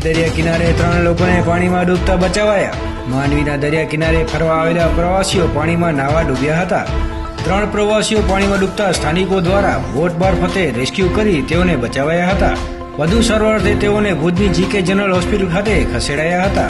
દરિયા કિનારે ત્રણ લોકોને પાણીમાં ડૂબતા બચાવાયા. માંડવીના દરિયા કિનારે ફરવા આવેલા પ્રવાસીઓ પાણીમાં નાવા ડૂબ્યા હતા. ત્રણ પ્રવાસીઓ પાણીમાં ડૂબતા સ્થાનિકો દ્વારા બોટ મારફતે રેસ્ક્યુ કરી તેઓને બચાવાયા હતા. વધુ સારવારથી તેઓને ભુજની જીકે જનરલ હોસ્પિટલ ખાતે ખસેડાયા હતા.